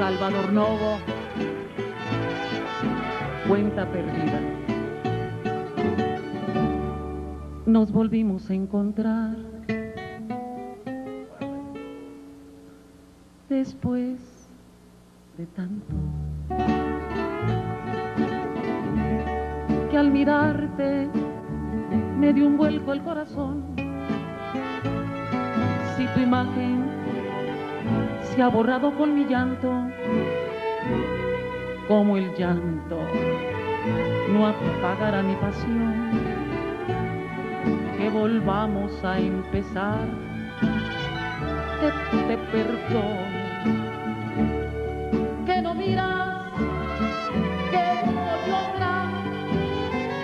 Salvador Novo. Cuenta perdida. Nos volvimos a encontrar. Después de tanto que al mirarte me dio un vuelco el corazón. Si tu imagen se ha borrado con mi llanto, como el llanto no apagará mi pasión, que volvamos a empezar, que te perdono, que no miras, que no otra,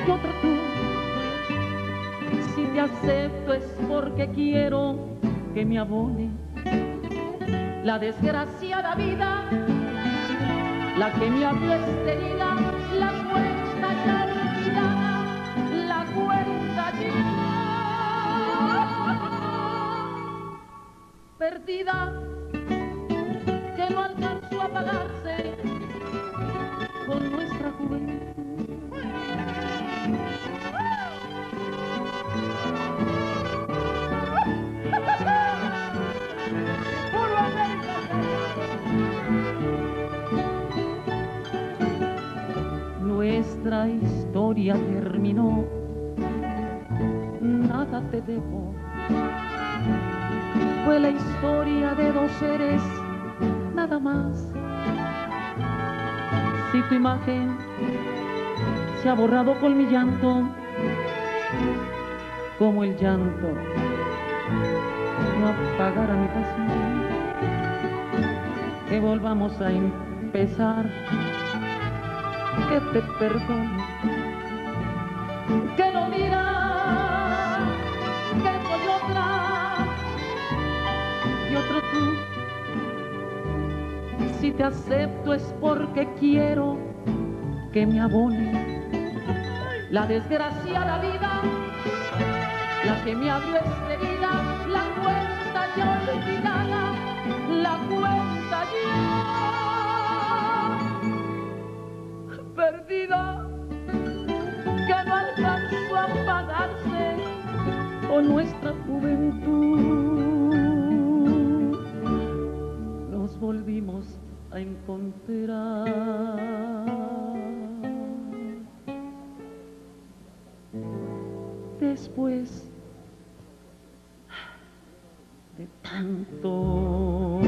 que otra tú. Te acepto es porque quiero que me abone la desgraciada vida, la que me abrió esterida, la cuenta ya olvidada, la cuenta ya perdida, que no alcanzó a pagarse Nuestra historia terminó, nada te debo. Fue la historia de dos seres, nada más. Si tu imagen se ha borrado con mi llanto, como el llanto no apagará mi pasión, que volvamos a empezar, que te perdone, que no mira, que soy otra y otro tú. Si te acepto es porque quiero que me abone la desgraciada vida, la que me abrió herida, la cuenta ya olvidada, la cuenta ya con nuestra juventud. Nos volvimos a encontrar. después de tanto